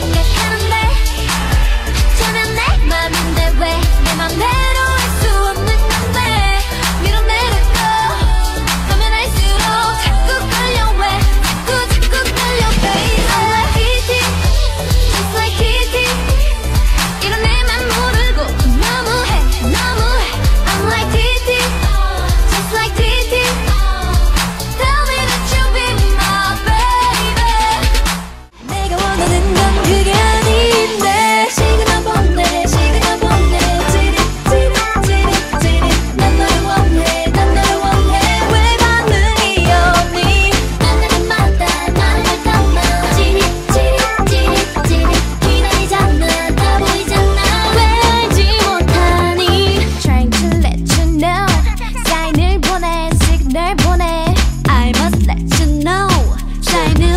take a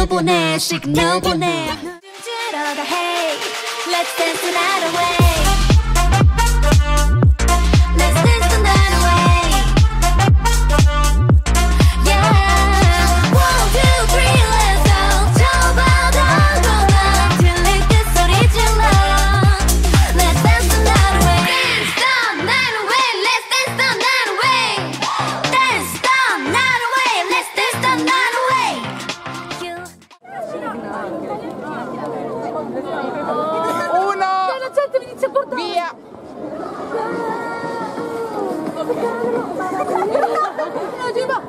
보내 시그널 보내 들어가 hey Let's dance the night away